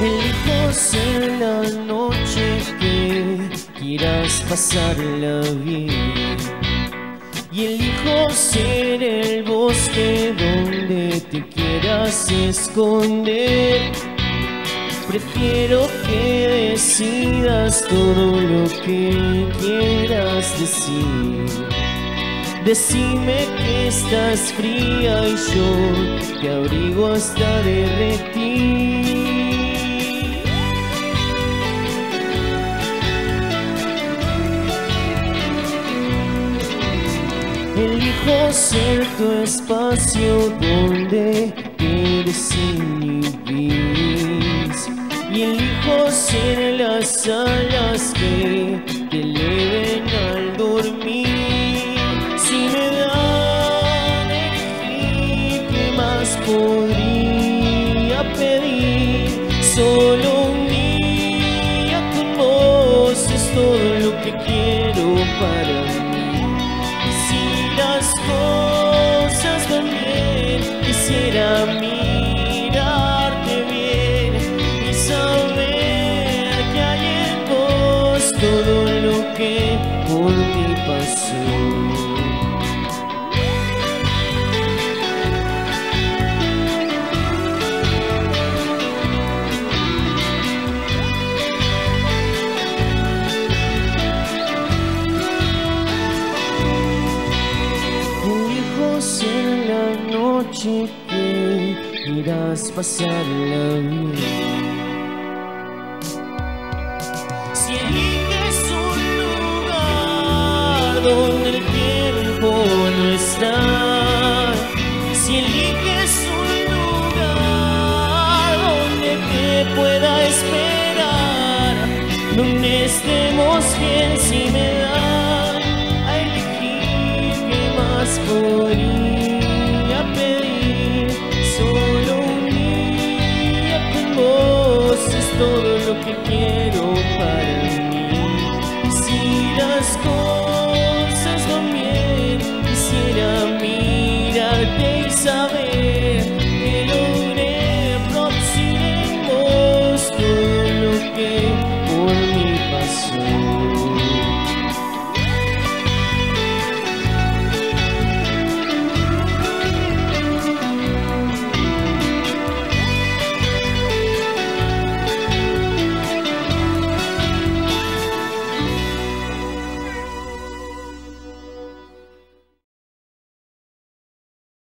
Elijo ser la noche que quieras pasarla bien. Y elijo ser el bosque donde te quieras esconder. Prefiero que decidas todo lo que quieras decir. Decime que estás fría y yo te abrigo hasta derretir. Elijo ser tu espacio donde te desinhibís Y elijo ser las alas que te eleven al dormir Si me dan elegir, ¿qué más podría pedir? Solo bien, quisiera noche que quieras pasarla bien. Si eliges un lugar donde el tiempo no está, si eliges un lugar donde te pueda esperar, donde estemos bien si me todo lo que quiero para mí. Si las cosas